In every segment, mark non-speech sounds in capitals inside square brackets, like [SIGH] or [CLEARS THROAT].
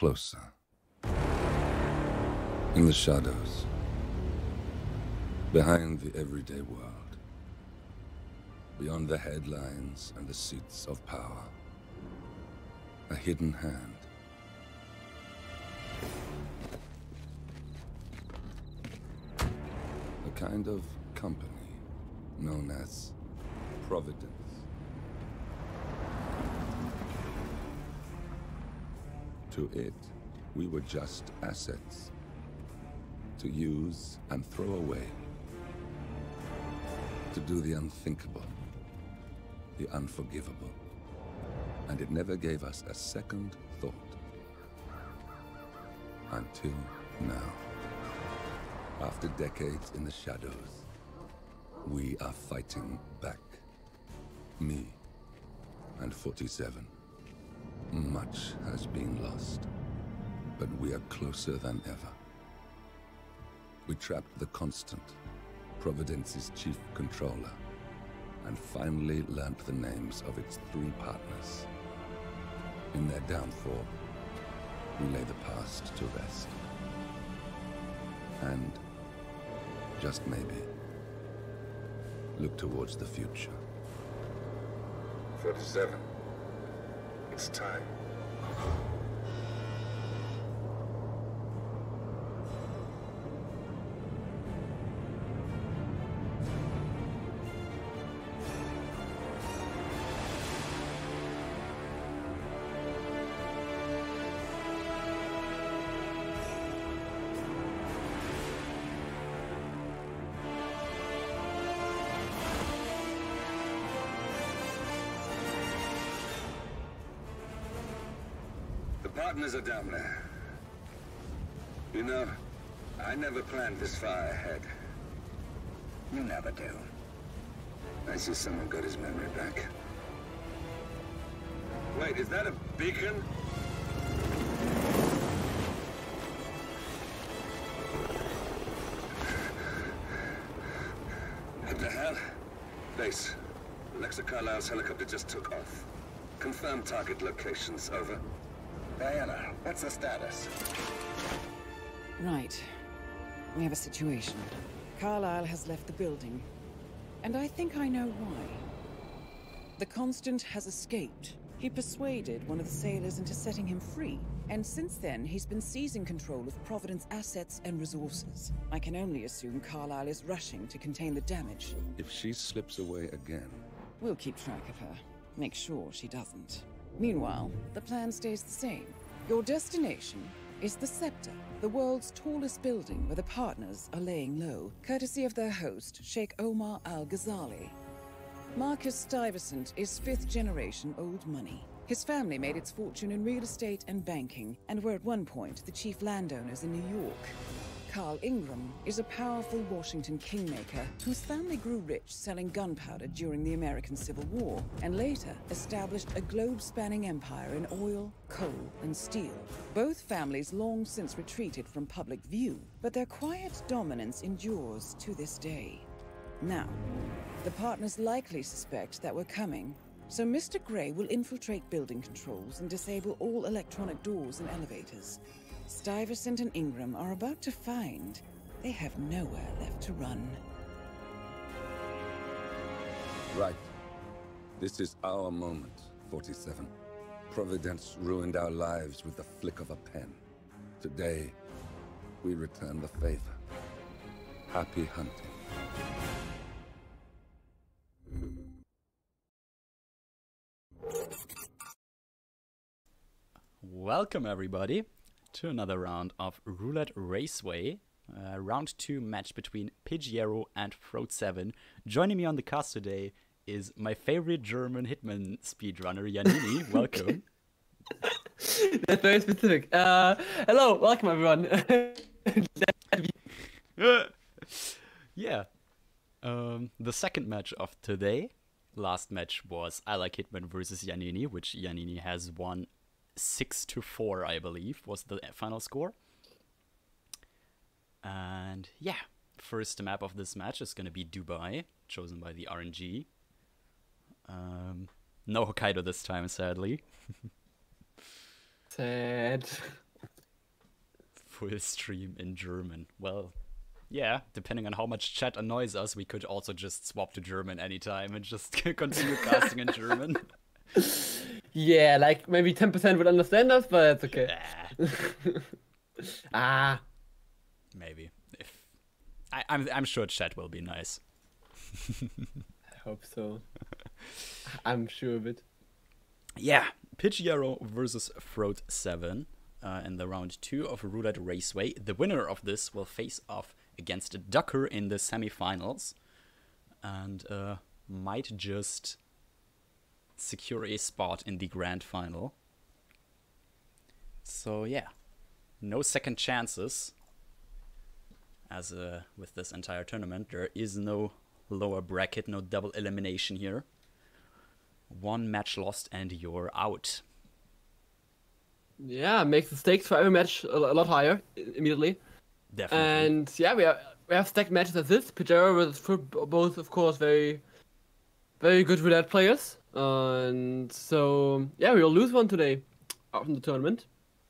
closer. In the shadows, Behind the everyday world, beyond the headlines and the seats of power, a hidden hand. A kind of company known as Providence. To it, we were just assets to use and throw away. To do the unthinkable, the unforgivable. And it never gave us a second thought. Until now. After decades in the shadows, we are fighting back. Me and 47. Much has been lost, but we are closer than ever. We trapped the Constant, Providence's chief controller, and finally learnt the names of its three partners. In their downfall, we lay the past to rest. And, just maybe, look towards the future. 47. It's time. Partners are down there. You know, I never planned this far ahead. You never do. I see someone got his memory back. Wait, is that a beacon? What the hell? Base. Alexa Carlisle's helicopter just took off. Confirm target locations, over. Diana, what's the status? Right. We have a situation. Carlisle has left the building. And I think I know why. The Constant has escaped. He persuaded one of the sailors into setting him free. And since then, he's been seizing control of Providence assets and resources. I can only assume Carlisle is rushing to contain the damage. If she slips away again, We'll keep track of her. Make sure she doesn't. Meanwhile, the plan stays the same. Your destination is the Scepter, the world's tallest building where the partners are laying low, courtesy of their host, Sheikh Omar Al Ghazali. Marcus Stuyvesant is fifth generation old money. His family made its fortune in real estate and banking, and were at one point the chief landowners in New York. Carl Ingram is a powerful Washington kingmaker whose family grew rich selling gunpowder during the American Civil War and later established a globe spanning empire in oil, coal, and steel. Both families long since retreated from public view, but their quiet dominance endures to this day. Now, the partners likely suspect that we're coming, so Mr. Gray will infiltrate building controls and disable all electronic doors and elevators. Stuyvesant and Ingram are about to find they have nowhere left to run. right. This is our moment, 47. Providence ruined our lives with the flick of a pen. Today, we return the favor. Happy hunting. Welcome, everybody, to another round of Roulette Raceway. Uh, round two match between Pigiero and Frote 7. Joining me on the cast today is my favorite German Hitman speedrunner, Yannini. [LAUGHS] Welcome. That's very specific. Uh, hello, welcome everyone. [LAUGHS] yeah. Um, the second match of today. Last match was I Like Hitman versus Yannini, which Yannini has won 6 to 4, I believe, was the final score. And yeah, first map of this match is going to be Dubai, chosen by the RNG. Um, no Hokkaido this time, sadly. Sad. [LAUGHS] Full stream in German. Well, yeah, depending on how much chat annoys us, we could also just swap to German anytime and just [LAUGHS] continue casting in German. [LAUGHS] [LAUGHS] Yeah, like maybe 10% would understand us, but that's okay. Nah, [LAUGHS] Ah, maybe. If I, I'm, I'm sure chat will be nice. [LAUGHS] I hope so. I'm sure of it. Yeah, Pidgeotto versus Frote 7 uh, in the round 2 of Roulette Raceway. The winner of this will face off against Ducker in the semifinals and uh, might just secure a spot in the grand final. So, yeah, no second chances. As uh, with this entire tournament, there is no lower bracket, no double elimination here one match lost and you're out. Yeah, makes the stakes for every match a lot higher immediately. Definitely. And yeah, we have we have stacked matches as this. Pajero was both of course very, very good roulette players. And so yeah, we'll lose one today from the tournament,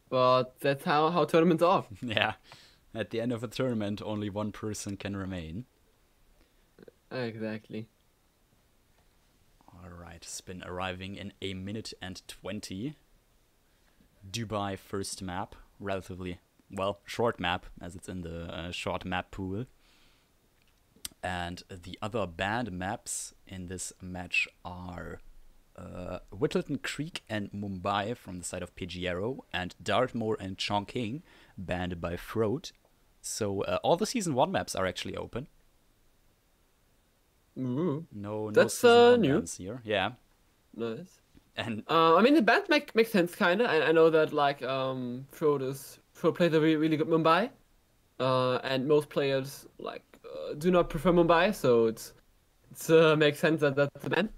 but that's how how tournaments are. [LAUGHS] yeah. At the end of a tournament, only one person can remain. exactly. Alright, spin arriving in a minute and 20. Dubai first map. Relatively, well, short map, as it's in the uh, short map pool. And the other banned maps in this match are uh, Whittleton Creek and Mumbai from the side of Pidgeotto, and Dartmoor and Chongqing banned by Frote. So uh, all the season one maps are actually open. Ooh, No, no That's, uh, new. here. Yeah, nice. and Uh, I mean, the band make makes sense, kinda. I, I know that like um, Frodo is Frodo plays a really, really good Mumbai, uh, and most players like uh, do not prefer Mumbai, so it's it's uh, makes sense that that's the band.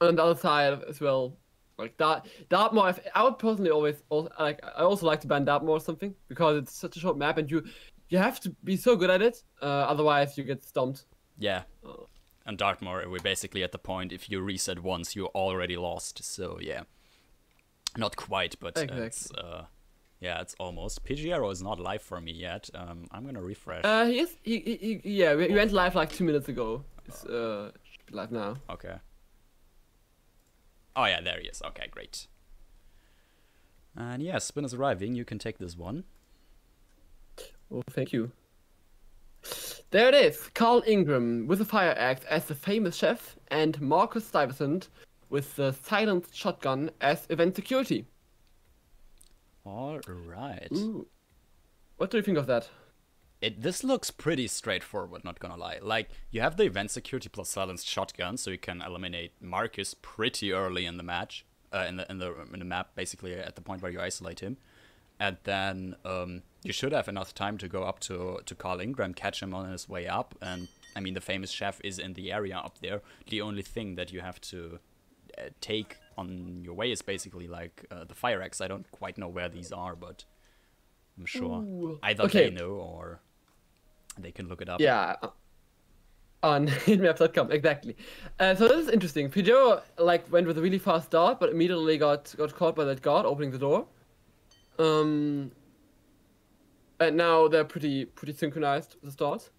On the other side as well, like Dart Dartmoor, I would personally always also, like I also like to ban Dartmoor or something because it's such a short map and you you have to be so good at it, uh, otherwise you get stumped. yeah. Oh. And Dartmoor, we're basically at the point if you reset once, you're already lost. So yeah, not quite, but it's uh, yeah, it's almost. Pidgeotto is not live for me yet. Um, I'm gonna refresh. Uh, he is. He, he, he yeah, we, we went live like two minutes ago. It's uh should be live now. Okay. Oh yeah, there he is. Okay, great. And yeah, spin is arriving. You can take this one. Oh, thank you. There it is. Carl Ingram with the fire axe as the famous chef, and Marcus Stuyvesant with the silenced shotgun as event security. All right. Ooh. What do you think of that? It this looks pretty straightforward, not gonna lie. Like you have the event security plus silenced shotgun, so you can eliminate Marcus pretty early in the match, uh, in the in the in the map, basically at the point where you isolate him, and then um, you should have enough time to go up to to Carl Ingram, catch him on his way up, and I mean the famous chef is in the area up there. The only thing that you have to uh, take on your way is basically like uh, the fire axe. I don't quite know where these are, but I'm sure Ooh. either Okay. they know or they can look it up. Yeah. uh, [LAUGHS] On hitmaps.com, exactly. Uh, so this is interesting. Pidgeot like went with a really fast start, but immediately got got caught by that guard opening the door. Um. And now they're pretty pretty synchronized with the start.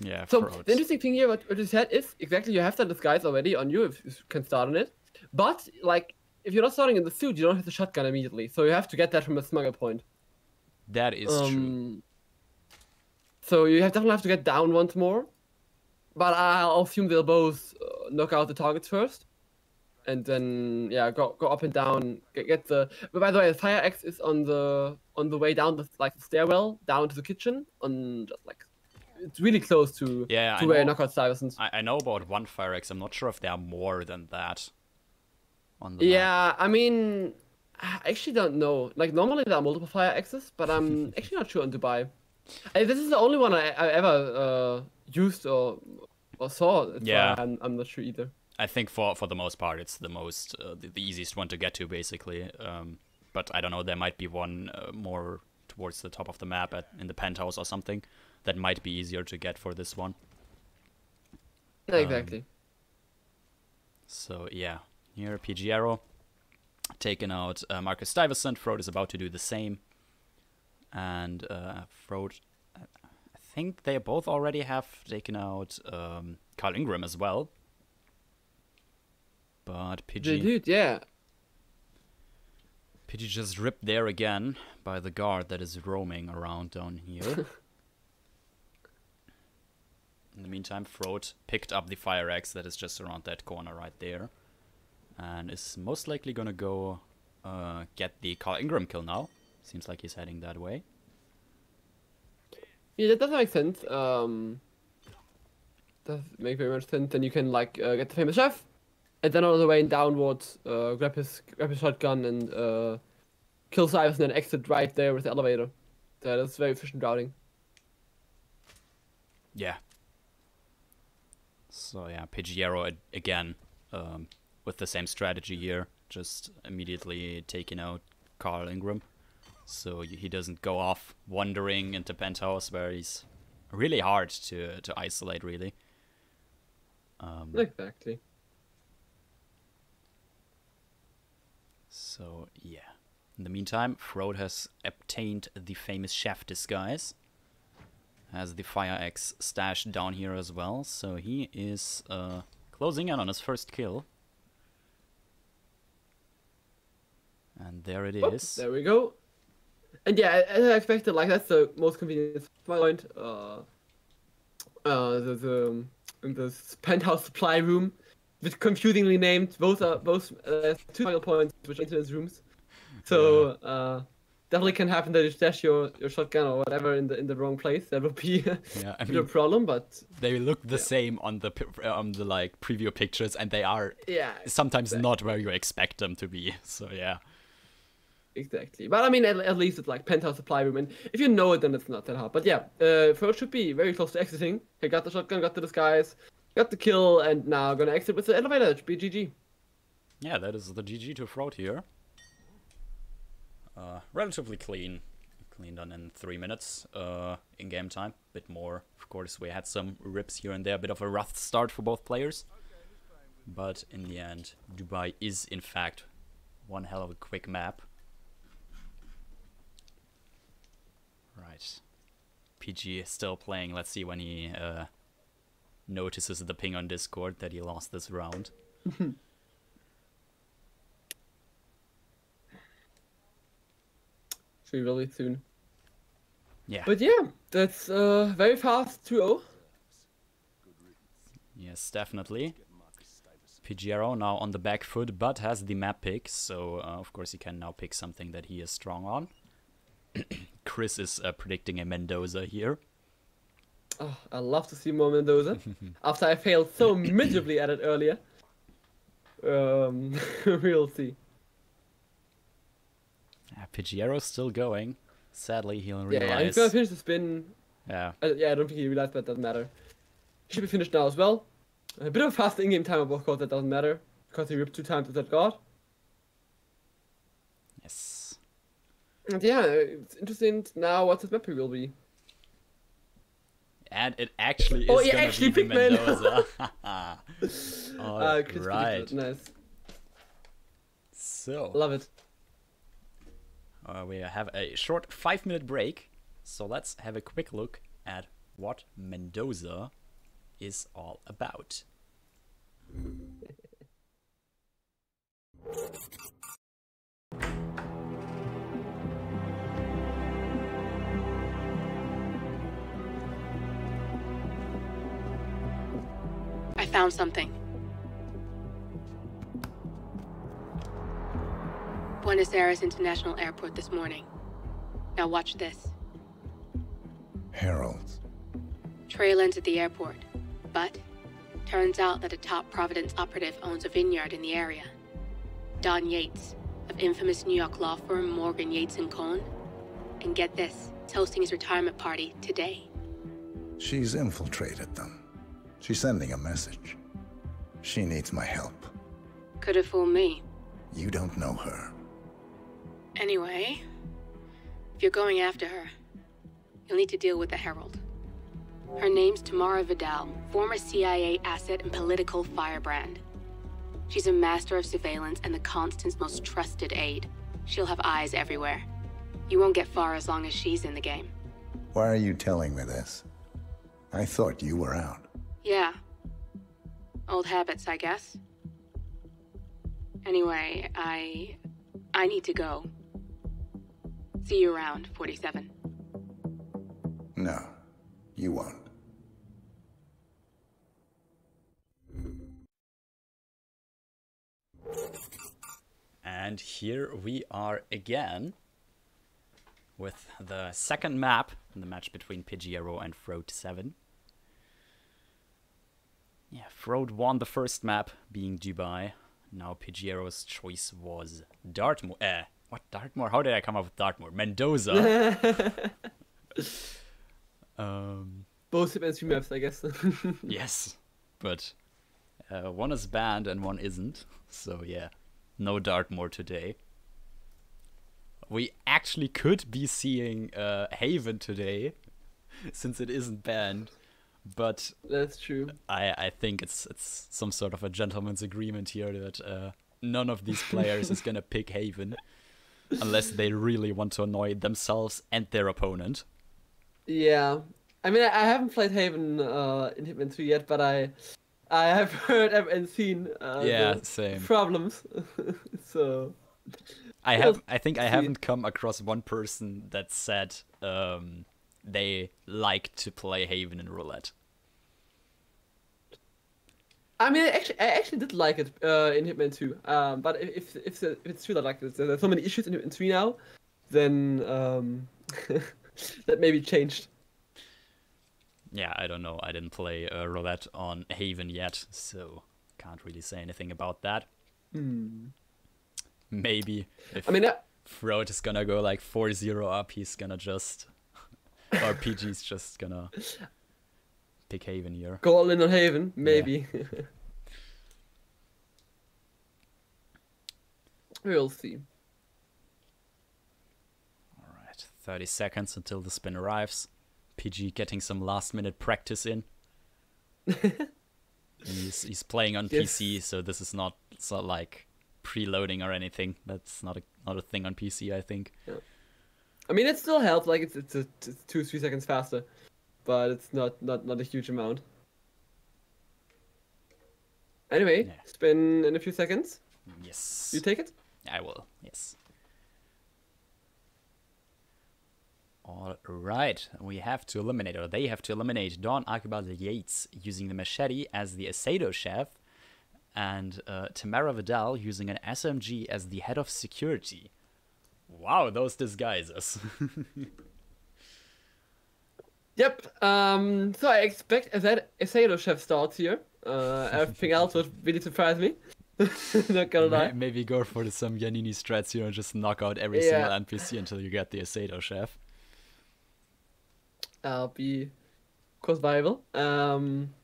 Yeah, So the interesting thing here, what, what you said is exactly you have that disguise already on you if you can start on it, but like if you're not starting in the suit, you don't have the shotgun immediately, so you have to get that from a smuggle point. that is true. So you have definitely have to get down once more, but I'll assume they'll both uh, knock out the targets first, and then yeah, go go up and down, get, get the. But by the way, the fire axe is on the on the way down the like the stairwell down to the kitchen on just like it's really close to Yeah, to I where you know. knock Stuyvesant. I, I know about one fire axe. I'm not sure if there are more than that on the map. Yeah, I mean, I actually don't know. Like normally there are multiple fire axes, but I'm [LAUGHS] actually not sure on Dubai. I, this is the only one I, I ever uh, used or or saw. so Yeah. I'm, I'm not sure either. I think for for the most part, it's the most uh, the, the easiest one to get to, basically. Um, but I don't know. There might be one uh, more towards the top of the map at in the penthouse or something that might be easier to get for this one. Yeah, exactly. So yeah, here Pidgeotto taken out uh, Marcus Stuyvesant. Frote is about to do the same, and uh, Frote, I think they both already have taken out um, Carl Ingram as well. But They Pidgey, did, yeah. Pidgey just ripped there again by the guard that is roaming around down here. [LAUGHS] In the meantime, Frote picked up the fire axe that is just around that corner right there. And is most likely gonna go uh, get the Carl Ingram kill now. Seems like he's heading that way. Yeah, that doesn't make sense. Um, does make very much sense. Then you can like uh, get the famous chef, and then on the way downwards, uh, grab his grab his shotgun and uh, kill Cyrus, and then exit right there with the elevator. That is very efficient routing. Yeah. So yeah, Pidgeotto again um, with the same strategy here, just immediately taking out Carl Ingram, so he doesn't go off wandering into penthouse where he's really hard to to isolate. Really. Um, Exactly. So yeah. In the meantime, Frote has obtained the famous chef disguise. Has the fire axe stashed down here as well, so he is uh, closing in on his first kill. And there it is. Oh, there we go. And yeah, as I expected, like that's the most convenient point. Uh, uh, the the, um, the penthouse supply room, with confusingly named. Both are both uh, two final points, which are entrance rooms. So uh, definitely can happen that you stash your, your shotgun or whatever in the in the wrong place. That would be [LAUGHS] Yeah, I [LAUGHS] a mean, problem, but they look the same on the on the like preview pictures, and they are yeah, sometimes not where you expect them to be. [LAUGHS] So yeah. Exactly. But I mean, at, at least it's like penthouse supply room, and if you know it, then it's not that hard. But yeah, uh, should be very close to exiting. He got the shotgun, got the disguise, got the kill, and now gonna exit with the elevator. It should be GG. Yeah, that is the GG to Frote here. Uh, relatively clean. Clean done in three minutes uh, in game time. Bit more. Of course, we had some rips here and there. A bit of a rough start for both players. But in the end, Dubai is in fact one hell of a quick map. Right. PG still playing. Let's see when he uh, notices the ping on Discord that he lost this round. [LAUGHS] Should be really soon. Yeah. But yeah, that's uh, very fast 2-0. Yes, definitely. Pidgeotto now on the back foot, but has the map pick, so uh, of course he can now pick something that he is strong on. [CLEARS THROAT] Chris is uh, predicting a Mendoza here. Oh, I love to see more Mendoza. [LAUGHS] After I failed so miserably at it earlier. Um, [LAUGHS] we'll see. Uh, Pidgeotto's still going. Sadly, he'll Yeah, realize. yeah, he's gonna finish the spin yeah. Uh, yeah, I don't think he realized, but it doesn't matter. He Should be finished now as well. A bit of a fast in-game time, of course, that doesn't matter. Because he ripped two times with that guard. Yes. And yeah, it's interesting now what his map will be. And it actually is Oh, gonna actually be the Mendoza. [LAUGHS] [LAUGHS] Uh, Alright. Chris predicted. Nice. So, Love it. uh, we have a short five minute break. So let's have a quick look at what Mendoza is all about. [LAUGHS] I found something. Buenos Aires International Airport this morning. Now watch this. Heralds. Trail ends at the airport. But turns out that a top Providence operative owns a vineyard in the area. Don Yates, of infamous New York law firm Morgan Yates and Cohn. And get this, is hosting his retirement party today. She's infiltrated them. She's sending a message. She needs my help. Could have fooled me. You don't know her. Anyway, if you're going after her, you'll need to deal with the Herald. Her name's Tamara Vidal, former CIA asset and political firebrand. She's a master of surveillance and the Constant's most trusted aide. She'll have eyes everywhere. You won't get far as long as she's in the game. Why are you telling me this? I thought you were out. Yeah. Old habits, I guess. Anyway, I. I need to go. See you around, 47. No, you won't. And here we are again with the second map in the match between Pidgeotto and Frote 7. Yeah, Frote won the first map, being Dubai. Now Pidgeotto's choice was Dartmoor. Eh, what Dartmoor? How did I come up with Dartmoor? Mendoza. [LAUGHS] [LAUGHS] um, Both Hitman 3 maps, I guess. [LAUGHS] yes, but uh, one is banned and one isn't. So yeah, no Dartmoor today. We actually could be seeing uh, Haven today, since it isn't banned. But That's true. I, I think it's it's some sort of a gentleman's agreement here that uh, none of these players is gonna pick Haven unless they really want to annoy themselves and their opponent. Yeah. I mean, I I haven't played Haven uh, in Hitman 3 yet, but I I have [LAUGHS] heard and seen uh, Yeah, same. problems. [LAUGHS] so, I have I think I haven't come across one person that said um, they like to play Haven and roulette. I mean, I actually, I actually did like it uh, in Hitman 2. Um, but if if, the, if it's true that like there's, there's so many issues in Hitman 3 now, then um, [LAUGHS] that maybe changed. Yeah, I don't know. I didn't play uh, roulette on Haven yet, so can't really say anything about that. Maybe if. I mean, uh, is gonna go like 4-0 up, he's gonna just or PG's just gonna pick Haven here. go all in Haven, maybe. [LAUGHS] we'll see. All right, 30 seconds until the spin arrives. PG getting some last minute practice in. [LAUGHS] he's he's playing on Yes. PC, so this is not it's not like preloading or anything. That's not a not a thing on PC, I think. I mean, it still helps. Like it's it's, a, it's two three seconds faster, but it's not not not a huge amount. Anyway, Yeah. spin in a few seconds. Yes. You take it. I will, yes. All right, we have to eliminate, or they have to eliminate Don Archibald Yates using the machete as the Asado chef, and uh, Tamara Vidal using an SMG as the head of security. Wow, those disguises. [LAUGHS] Yep. Um. So I expect that Asado chef starts here. Uh, [LAUGHS] everything else would really surprise me. [LAUGHS] not gonna lie. Maybe go for some Yannini strats here and just knock out every Yeah. single NPC until you get the Asado chef. I'll be, of course, viable. Um,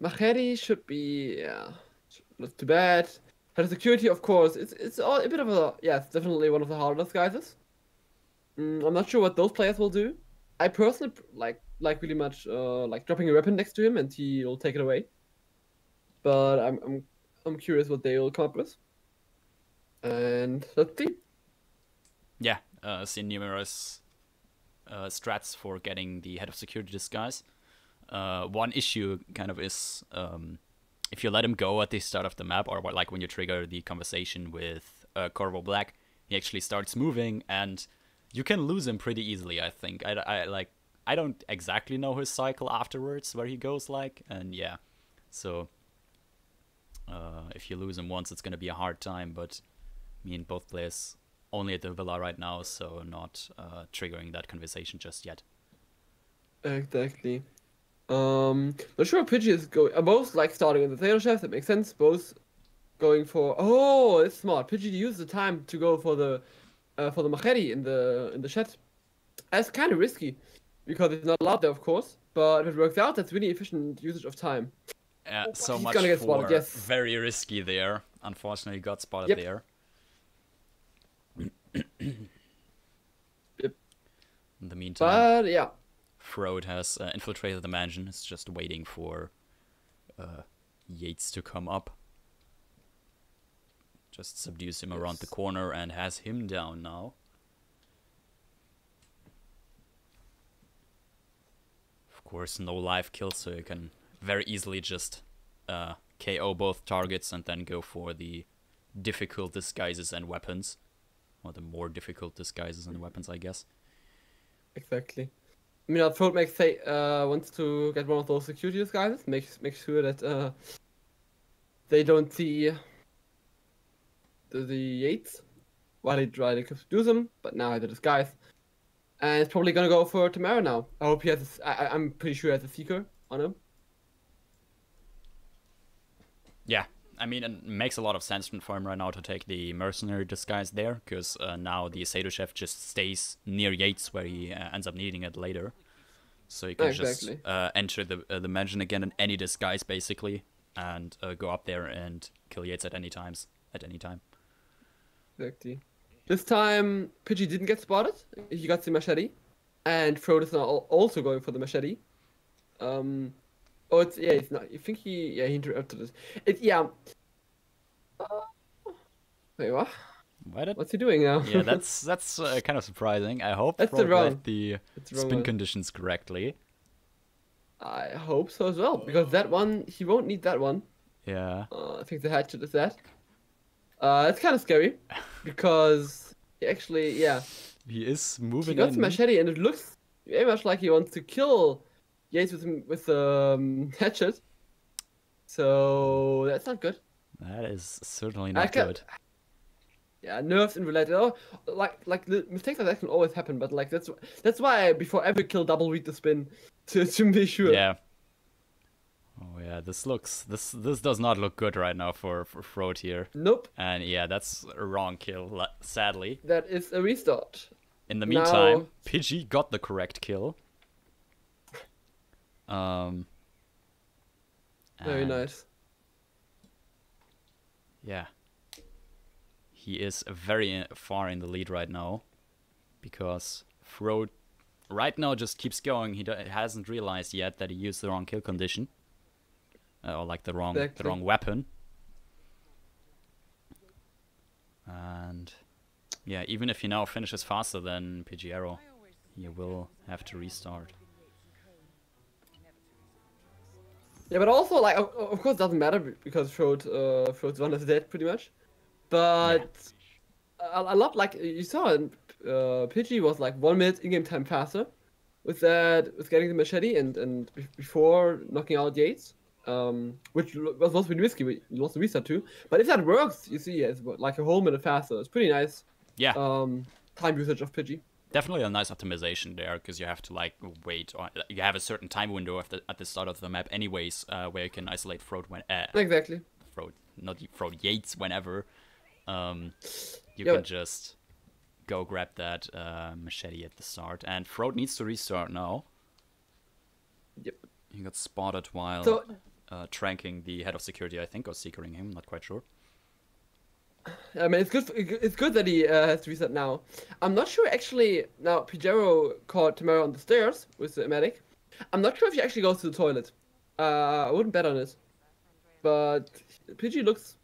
Machete should be yeah, not too bad. Of security, of course, it's it's all a bit of a yeah, it's definitely one of the harder disguises. Mm, I'm not sure what those players will do. I personally like like really much uh like dropping a weapon next to him and he will take it away. But I'm I'm I'm curious what they will come up with. And let's see. Yeah, uh, seen numerous uh, strats for getting the head of security disguise. Uh, one issue kind of is um, if you let him go at the start of the map, or like when you trigger the conversation with uh, Corvo Black, he actually starts moving, and you can lose him pretty easily. I think. I, I like. I don't exactly know his cycle afterwards, where he goes like, and yeah, so. Uh, if you lose him once, it's gonna be a hard time. But me and both players only at the villa right now, so not uh, triggering that conversation just yet. Exactly. Um, not sure Pidgey is going. Uh, both like starting in the Theater Chef. That makes sense. Both going for. Oh, it's smart. Pidgey used the time to go for the, uh, for the machete in the in the shed. That's kind of risky, because it's not allowed there, of course. But if it works out, that's really efficient usage of time. Uh, so he's much gonna get for spotted, yes. very risky there. Unfortunately, got spotted Yep. there. [COUGHS] Yep. In the meantime, But yeah, Frote has uh, infiltrated the mansion. It's just waiting for uh, Yates to come up. Just subdues him around the corner and has him down now. Of course, no live kill, so you can very easily just uh, KO both targets and then go for the difficult disguises and weapons. Or the more difficult disguises and weapons, I guess. Exactly. I mean, Frote makes say uh, wants to get one of those security disguises. Makes make sure that uh, they don't see the, the Yates while they try to do them. But now has a disguise, and it's probably gonna go for Tamara now. I hope he has. A, I, I'm pretty sure he has a seeker on him. Yeah, I mean, it makes a lot of sense for him right now to take the mercenary disguise there, because uh, now the Sado chef just stays near Yates, where he uh, ends up needing it later. So he can Exactly. just uh, enter the uh, the mansion again in any disguise, basically, and uh, go up there and kill Yates at any times, at any time. Exactly. This time, Pidgey didn't get spotted. He got the machete, and Frodo is now also going for the machete. Um, oh, it's yeah, it's not. I think he yeah he interrupted it. It yeah. Uh, wait, what? Why did? What's he doing now? yeah, [LAUGHS] that's that's uh, kind of surprising. I hope That's the wrong- the that's the wrong spin one. conditions correctly. I hope so as well because that one he won't need that one. Yeah. Uh, I think the hatchet is that. Uh, it's kind of scary [LAUGHS] because he actually yeah He is moving. he moving got the machete and it looks very much like he wants to kill Yates with with the um, [LAUGHS] hatchet. So that's not good. That is certainly not ca- good. Yeah, nerves and related. Oh, like like the mistakes like that can always happen, but like that's that's why I, before every kill double read the spin [LAUGHS] to to be sure. Yeah. Oh yeah, this looks this this does not look good right now for for Frote here. Nope, And yeah, that's a wrong kill, sadly. that is a restart. In the Now- meantime, Pidgey got the correct kill. Um. Very nice. Yeah. He is very uh, far in the lead right now, because Frote right now just keeps going. He hasn't realized yet that he used the wrong kill condition, uh, or like the wrong the wrong weapon. And yeah, even if he now finishes faster than Pidgeotto, he will have to restart. Yeah, but also like of, of course it doesn't matter because Frote uh Frote's one is dead pretty much. But I, I love like you saw it, uh Pidgey was like one minute in game time faster with that with getting the machete and and be- before knocking out Yates. Um, which was was pretty risky. We lost the restart too. But if that works, you see, it's like a whole minute faster. It's pretty nice. Yeah, Um, time usage of Pidgey. Definitely a nice optimization there because you have to like wait or you have a certain time window at the, at the start of the map anyways uh, where you can isolate Frote when uh, Exactly. Frote not Frote Yates whenever um, you Yeah, can just go grab that uh, machete at the start and Frote needs to restart now Yep. he got spotted while So uh, tranking the head of security I think or seekering him not quite sure I mean, it's good. It's good that he uh, has to reset now. I'm not sure actually. Now, Pigiero caught Tamara on the stairs with the medic. I'm not sure if he actually goes to the toilet. Uh, I wouldn't bet on it. But Pidgey looks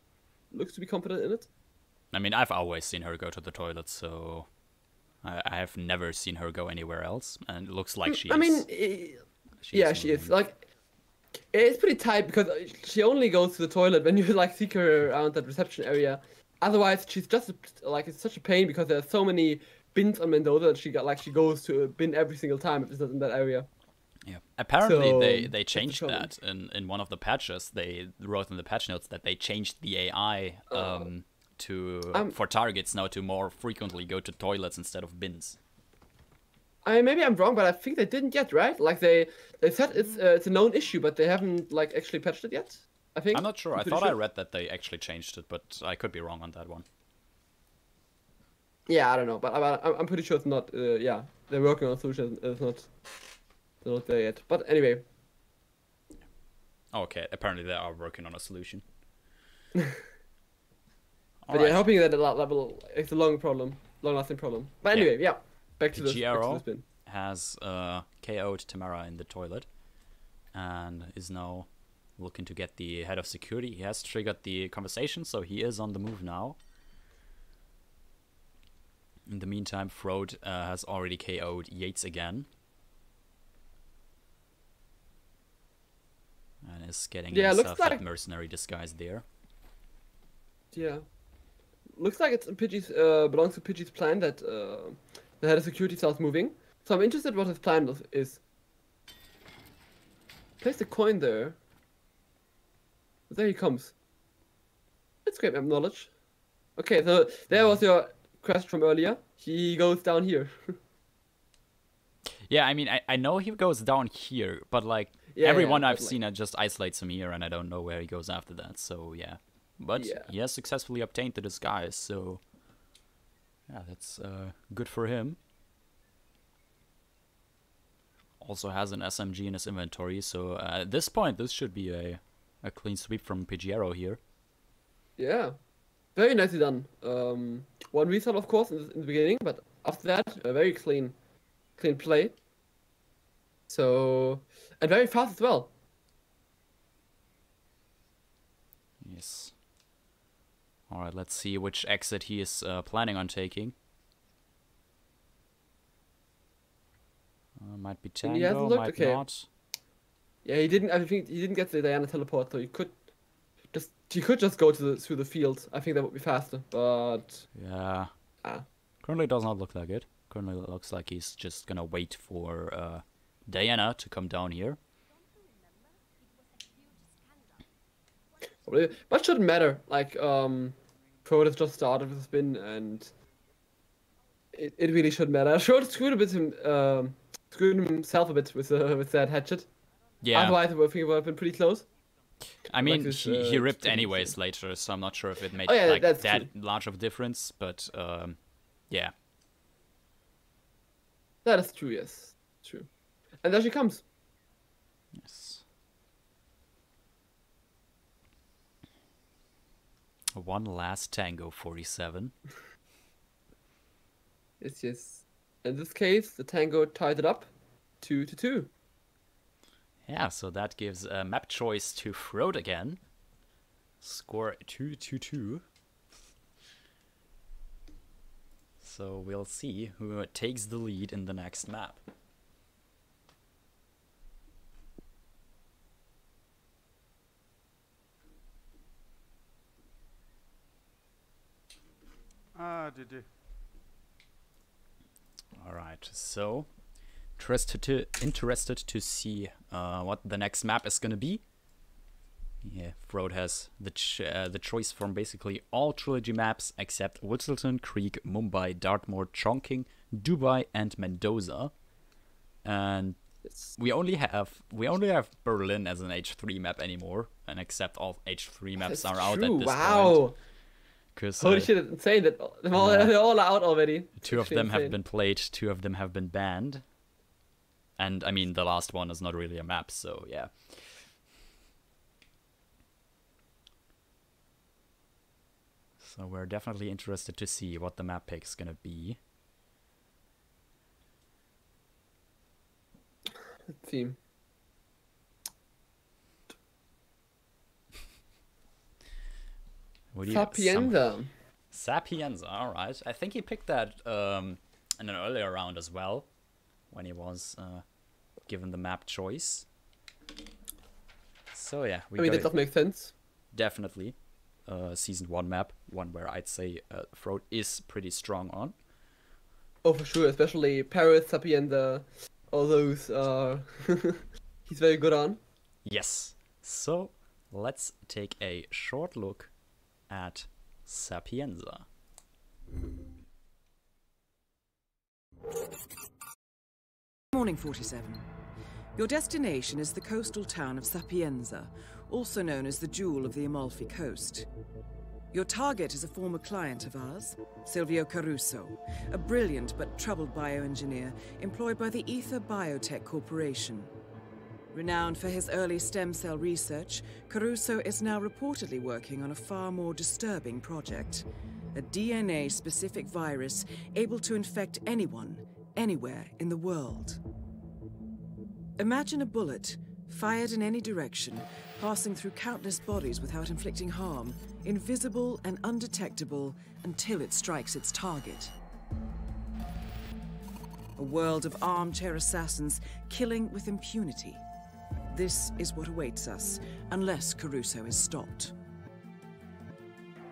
looks to be confident in it. I mean I've always seen her go to the toilet so I, I have never seen her go anywhere else and it looks like she I is mean, she yeah, is she is. Like, it's pretty tight because she only goes to the toilet when you like seek her around that reception area. Otherwise, she's just like it's such a pain because there's so many bins on Mendoza that she got like she goes to a bin every single time if it's not in that area. Yeah. Apparently So, they, they changed that in, in one of the patches. They wrote in the patch notes that they changed the AI um, to Um, for targets now to more frequently go to toilets instead of bins. I mean, maybe I'm wrong, but I think they didn't yet, right? Like they they said it's uh, it's a known issue, but they haven't like actually patched it yet. I think. I'm not sure. I thought I read that they actually changed it, but I could be wrong on that one. Yeah, I don't know, but I'm I'm pretty sure it's not. Uh, yeah, they're working on a solution. It's not. They're not there yet. But anyway, Okay, apparently they are working on a solution. [LAUGHS] but Alright. yeah, hoping that level it's a long problem, long lasting problem. But anyway, yeah, back to the back to Pidgeotto. the spin. has uh, KO'd Tamara in the toilet and is now looking to get the head of security. He has triggered the conversation, so he is on the move now. In the meantime, Frote uh, has already KO'd Yates again. and is getting Yeah, himself looks that mercenary disguise there. Yeah. Looks like it's Pidgey's uh, belongs to Pidgey's plan that uh, the head of security starts moving. So I'm interested what his plan is- is. Place the coin there. There he comes. That's great map knowledge. Okay, so there was your quest from earlier. He goes down here. Yeah, I mean, I, I know he goes down here, but like Yeah, everyone yeah, I've but, like- seen, I just isolates him here, and I don't know where he goes after that. So yeah, but Yeah. he has successfully obtained the disguise, so yeah, that's uh, good for him. Also has an SMG in his inventory, so uh, at this point, this should be a a clean sweep from Pidgeotto here. yeah. Very nicely done. Um, one result, of course, in the, in the beginning, but after that, a very clean, clean play. So, and very fast as well. Yes. All right, let's see which exit he is uh, planning on taking. Uh, might be And he hasn't Tango, might okay. not. Yeah, he didn't. I think he didn't get the Diana teleport, so he could just he could just go to the through the field. I think that would be faster. But Yeah. Ah. Currently does not look like it. Currently it looks like he's just gonna wait for uh, Diana to come down here. but shouldn't matter. Like um, Protoss just started with a spin, and it, it really shouldn't matter. Schroeder [LAUGHS] screwed a bit him um screwed himself a bit with uh, with that hatchet. Yeah. Otherwise, I think it would have been pretty close. I mean, this, he, he uh, ripped thing, anyways later, so I'm not sure if it made Oh, yeah, like that large of a difference, but um, yeah. That is true. Yes, true. And there she comes. Yes. One last tango, 47. [LAUGHS] Yes, yes. In this case, the Tango tied it up, two to two. Yeah, so that gives a map choice to Frote again. Score 2 2 2. So we'll see who takes the lead in the next map. Ah, did you? All right, so interested to interested to see uh, what the next map is gonna be. Yeah, Frote has the ch- uh, the choice from basically all trilogy maps except Whittleton, Creek, Mumbai, Dartmoor, Chongqing, Dubai, and Mendoza. And we only have we only have Berlin as an H3 map anymore, and except all H3 maps that's are out at this wow. point. Because Holy shit, it's insane that they're all, Yeah. [LAUGHS] they're all out already. two of them have been played, two of them have been banned. And I mean, the last one is not really a map, so yeah. So we're definitely interested to see what the map pick is gonna be. Theme. What do you some- Sapienza. Sapienza, alright. I think he picked that um, in an earlier round as well, when he was uh, given the map choice. So yeah, we I mean, that does make sense. definitely uh, season one map, one where I'd say uh, is pretty strong on. Oh, for sure. Especially Paris, Sapienza, all those. Uh, [LAUGHS] he's very good on. Yes. So let's take a short look at Sapienza. Morning 47. Your destination is the coastal town of Sapienza, also known as the Jewel of the Amalfi Coast. Your target is a former client of ours, Silvio Caruso, a brilliant but troubled bioengineer employed by the Ether Biotech Corporation. Renowned for his early stem cell research, Caruso is now reportedly working on a far more disturbing project a DNA specific virus able to infect anyone, anywhere in the world. Imagine a bullet, fired in any direction, passing through countless bodies without inflicting harm, invisible and undetectable until it strikes its target. A world of armchair assassins killing with impunity. This is what awaits us, unless Caruso is stopped.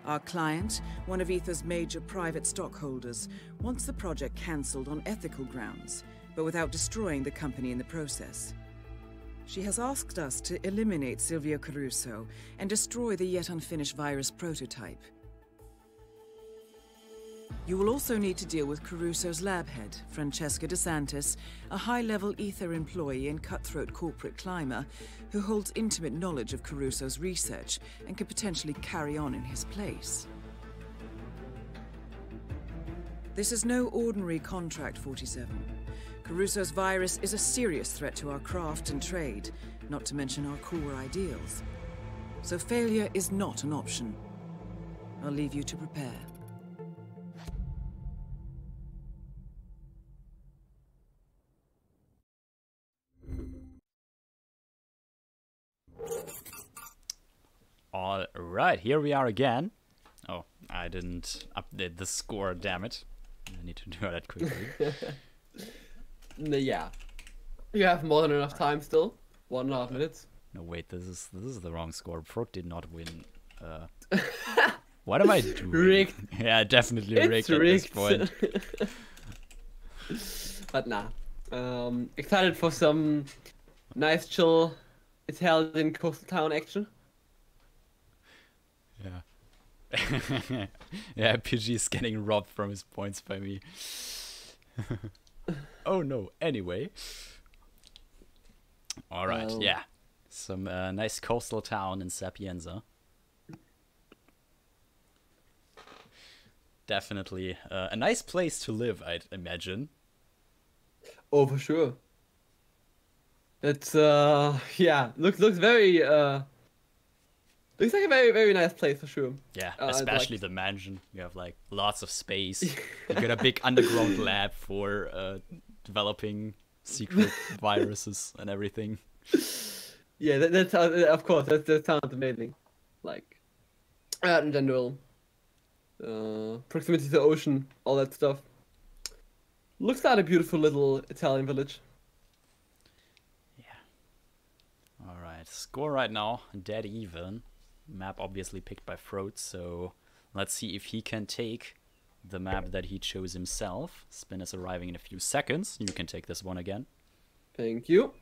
Our client, one of Ether's major private stockholders, wants the project cancelled on ethical grounds, but without destroying the company in the process. She has asked us to eliminate Silvio Caruso and destroy the yet unfinished virus prototype. You will also need to deal with Caruso's lab head, Francesca DeSantis, a high-level Ether employee and cutthroat corporate climber who holds intimate knowledge of Caruso's research and could potentially carry on in his place. This is no ordinary contract, 47. Caruso's virus is a serious threat to our craft and trade, not to mention our core ideals. So failure is not an option. I'll leave you to prepare. All right, here we are again. Oh, I didn't update the score, damn it. I need to [LAUGHS] do that quickly. [LAUGHS] Yeah. You have more than enough time still. One and a half minutes. no, wait, this is this is the wrong score. Frog did not win. Uh, [LAUGHS] what am I doing? Rigged. Yeah, definitely It's rigged, at this rigged. point. but nah. Um, excited for some nice, chill Italian coastal town action. Yeah. [LAUGHS] yeah, PG is getting robbed from his points by me. [LAUGHS] oh no, anyway. Alright, yeah. Some uh, nice coastal town in Sapienza. Definitely uh, a nice place to live, I'd imagine. Oh, for sure. It's uh, yeah, looks looks very uh, looks like a very very nice place for sure. Yeah, Uh, especially like- the mansion. You have like lots of space. [LAUGHS] you got a big underground lab for uh, developing secret [LAUGHS] viruses and everything. Yeah, that, that's uh, of course that that sounds amazing. Like, uh, in general, uh, proximity to the ocean, all that stuff. Looks like a beautiful little Italian village. All right, score right now dead even. Map obviously picked by Frote, so let's see if he can take the map that he chose himself. Spin is arriving in a few seconds. You can take this one again. Thank you.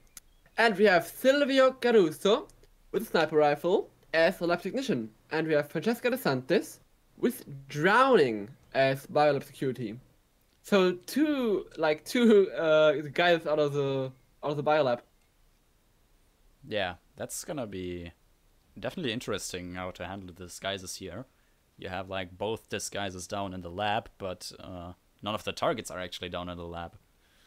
And we have Silvio Caruso with a sniper rifle as a lab technician, and we have Francesca DeSantis with drowning as biolab security. So two like two uh guys out of the out of the biolab. Yeah, that's gonna be definitely interesting how to handle the disguises here. You have like both disguises down in the lab, but uh, none of the targets are actually down in the lab.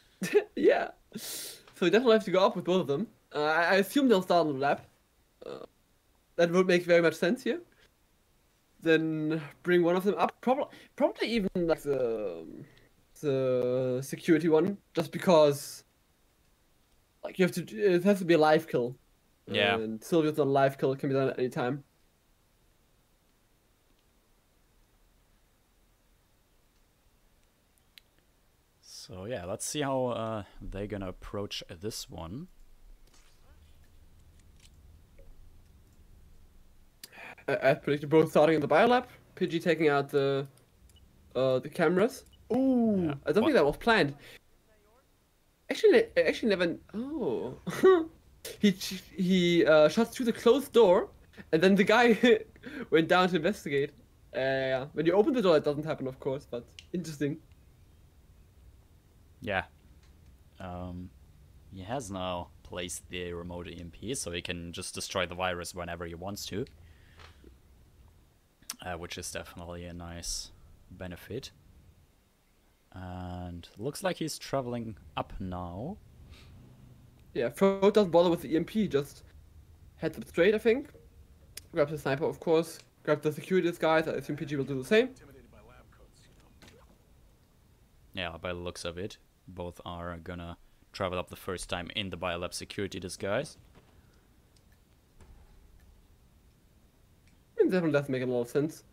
[LAUGHS] yeah. So we definitely have to go up with both of them. Uh, I I assume they'll start in the lab. Uh, that would make very much sense here. Then bring one of them up. Probably, probably even like the the security one, just because. Like you have to, it has to be a live kill. Yeah. And Sylvia's not a live kill; it can be done at any time. So yeah, let's see how uh, they're gonna approach this one. As predicted, both starting in the biolab. PG taking out the uh, the cameras. Ooh, Yeah. I don't What- think that was planned. Actually, I actually never. Oh, [LAUGHS] he he uh, shot through the closed door, and then the guy [LAUGHS] went down to investigate. Uh, yeah, when you open the door, it doesn't happen, of course, but interesting. Yeah. Um, he has now placed the remote EMP, so he can just destroy the virus whenever he wants to. Uh, which is definitely a nice benefit. And looks like he's traveling up now. Yeah, Fro doesn't bother with the EMP, just heads up straight, I think. Grabs the sniper, of course. Grab the security disguise. I assume PG will do the same. Yeah, by the looks of it, both are gonna travel up the first time in the biolab security disguise. It definitely does make a lot of sense.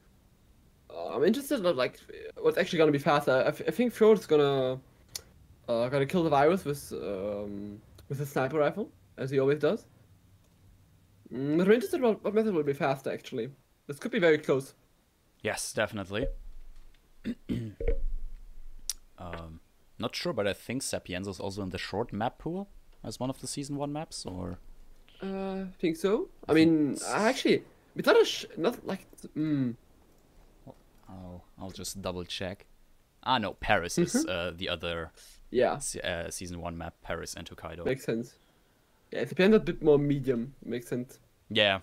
Uh, I'm interested in like what's actually gonna be faster. I think Fjord gonna uh, gonna kill the virus with um, with a sniper rifle, as he always does. Mm, but I'm interested what, what method will be faster, actually. This could be very close. Yes, definitely. [CLEARS THROAT] um, not sure, but I think Sapienza is also in the short map pool as one of the season one maps, or Uh, I think so. I mean, actually, it's not a sh- not like. Mm, I'll I'll just double check. Ah, no, Paris is uh, the other yeah, se- uh, season one map. Paris and Hokkaido. makes sense. Yeah, it's a bit more medium. Makes sense. Yeah.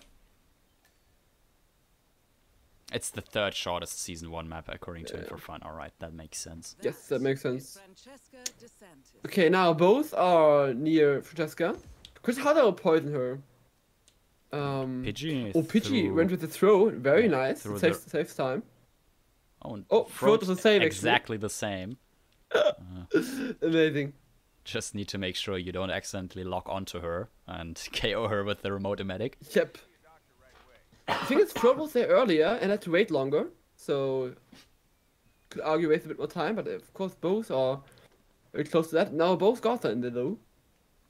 It's the third shortest season one map according to Info Fun. All right, that makes sense. Yes, that makes sense. Okay, now both are near Francesca. Chris Hunter will poison her. Um, Pidgey. oh, Pidgey threw- went with the throw. Very nice. saves, the- saves time. Oh, and Oh, Frote Frote was the same, actually. Exactly the same. [LAUGHS] Amazing. Just need to make sure you don't accidentally lock onto her and [LAUGHS] KO her with the remote medic. Yep. I think it's Frote was there earlier and had to wait longer, so could argue waste a bit more time. But of course, both are very close to that. Now both got in there though.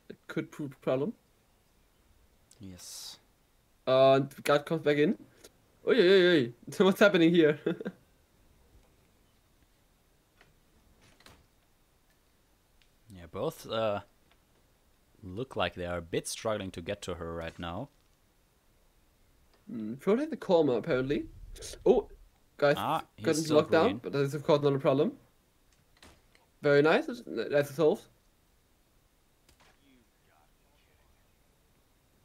It could prove a problem. Yes. Uh, and guard comes back in. Oi, oi, oi, oi. [LAUGHS] What's happening here? Both uh, look like they are a bit struggling to get to her right now. Frote had the coma apparently. Oh, guys, Ah, got into lockdown, green. but that is of course not a problem. Very nice. That's resolved.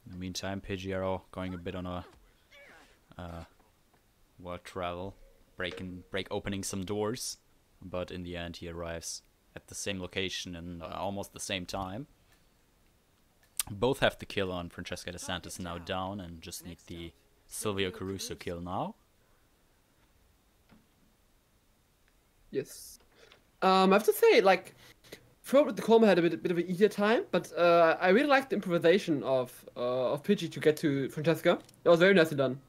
In the meantime, Pidgeotto going a bit on a uh, world travel, breaking, break opening some doors, but in the end he arrives at the same location and uh, almost the same time. Both have the kill on Francesca De Santis now down, and just need the Silvio Caruso kill now. Yes. Um, I have to say, like, Frote with the coma had a bit, bit of an easier time, but uh, I really liked the improvisation of uh, of Pidgey to get to Francesca. That was very nicely done.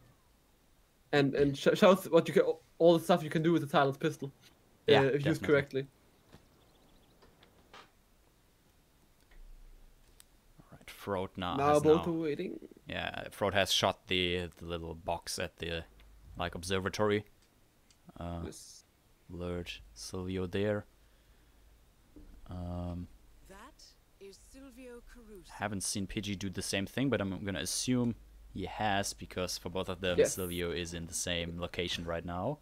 And and sh- shows what you can, all the stuff you can do with the silence pistol. Yeah, uh, if used correctly. Frote now, now both now waiting. Yeah, Frote has shot the the little box at the like observatory. Uh, Yes. lured Silvio there. Um, That is Silvio Caruso. haven't seen Pidgey do the same thing, but I'm gonna assume he has because for both of them, Yes. Silvio is in the same location right now.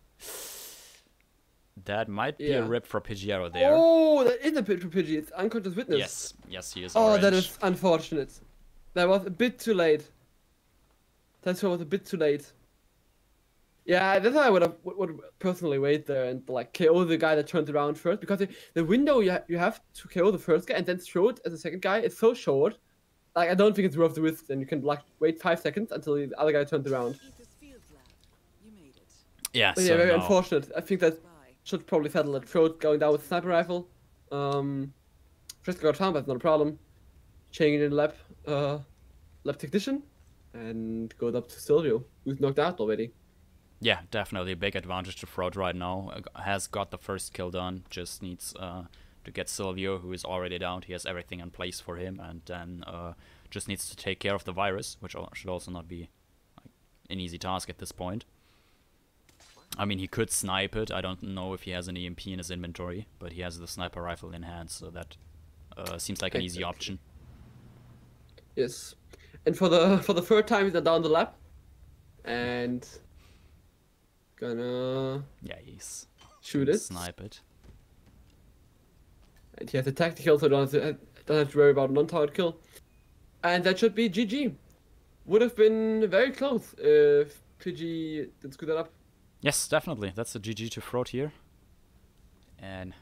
That might be Yeah. a rip for Pidgeotto there. Oh, that is a bit for Pidgey. It's unconscious witness. Yes, yes, he is. Oh, that orange. is unfortunate. That was a bit too late. That was a bit too late. Yeah, that's why I would have would, would personally wait there and like KO the guy that turned around first because the, the window you, ha- you have to KO the first guy and then throw it as a second guy is so short. Like I don't think it's worth the risk. And you can like wait five seconds until the other guy turns around. Ethos Field Lab. You made it. Yeah, But so yeah, very now- unfortunate. I think that Bye. Should probably settle it. Throat going down with sniper rifle. Um, Fresco got found, not a problem. Changing in lab, uh, lab technician, and goes up to Silvio, who's knocked out already. Yeah, definitely a big advantage to Frote right now. Uh, Has got the first kill done. Just needs uh, to get Silvio, who is already down. He has everything in place for him, and then uh, just needs to take care of the virus, which should also not be like, an easy task at this point. I mean, he could snipe it. I don't know if he has an EMP in his inventory, but he has the sniper rifle in hand, so that uh, seems like an easy option. Yes, and for the [LAUGHS] for the third time he's down the lab, and gonna Yeah, he's shoot it. snipe it. And he has a tactical, so don't have to, don't have to worry about a non-target kill. And that should be GG. Would have been very close if PG didn't screw that up. Yes, definitely. That's a GG to Frote here. And